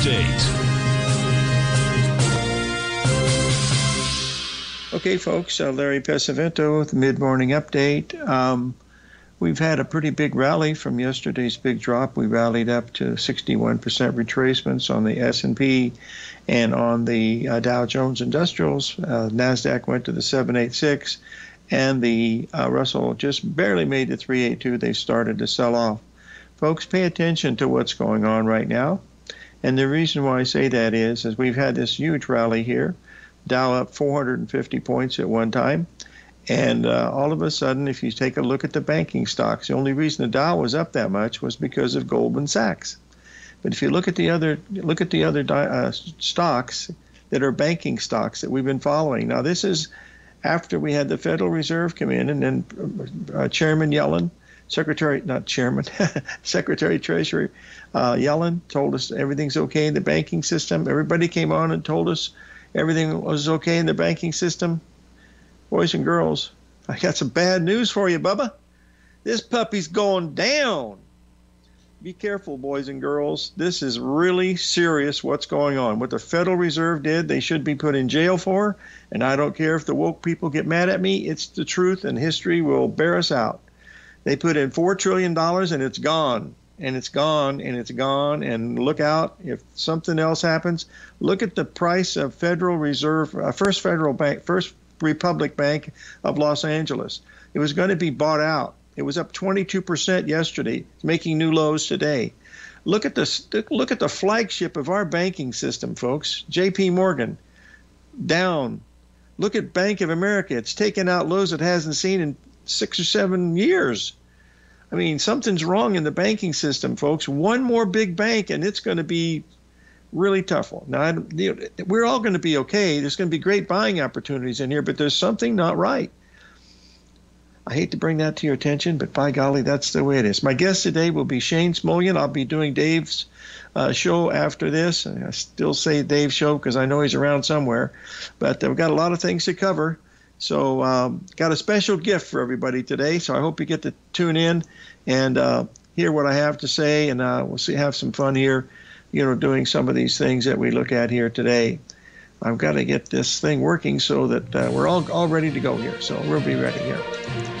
Estate. Okay, folks, uh, Larry Pesavento with mid morning update. Um, we've had a pretty big rally from yesterday's big drop. We rallied up to 61% retracements on the S&P and on the uh, Dow Jones Industrials. Uh, Nasdaq went to the 786 and the uh, Russell just barely made the 382. They started to sell off. Folks, pay attention to what's going on right now. And the reason why I say that is, is we've had this huge rally here. Dow up 450 points at one time. And uh, all of a sudden, if you take a look at the banking stocks, the only reason the Dow was up that much was because of Goldman Sachs. But if you look at the other look at the other uh, stocks that are banking stocks that we've been following. Now, this is after we had the Federal Reserve come in, and then uh, Chairman Yellen, Secretary not Chairman, Secretary Treasury uh, Yellen told us everything's okay in the banking system. Everybody came on and told us everything was okay in the banking system. Boys and girls, I got some bad news for you, Bubba. This puppy's going down. Be careful, boys and girls. This is really serious what's going on. What the Federal Reserve did, they should be put in jail for. And I don't care if the woke people get mad at me, it's the truth, and history will bear us out. They put in $4 trillion and it's gone and it's gone and it's gone. And look out if something else happens look at the price of federal reserve uh, first federal bank first republic bank of los angeles. It was going to be bought out. It was up 22% yesterday it's making new lows today. Look at this look at the flagship of our banking system folks jp morgan. Down. Look at bank of america. It's taken out lows it hasn't seen in six or seven years I mean, something's wrong in the banking system, folks. One more big bank, and it's going to be really tough. Now, I, you know, we're all going to be okay. There's going to be great buying opportunities in here, but there's something not right. I hate to bring that to your attention, but by golly, that's the way it is. My guest today will be Shane Smolian. I'll be doing Dave's uh, show after this. I still say Dave's show because I know he's around somewhere, but we've got a lot of things to cover. So, um, got a special gift for everybody today. So, I hope you get to tune in and uh, hear what I have to say, and uh, we'll see have some fun here, you know, doing some of these things that we look at here today. I've got to get this thing working so that uh, we're all all ready to go here. So we'll be ready here.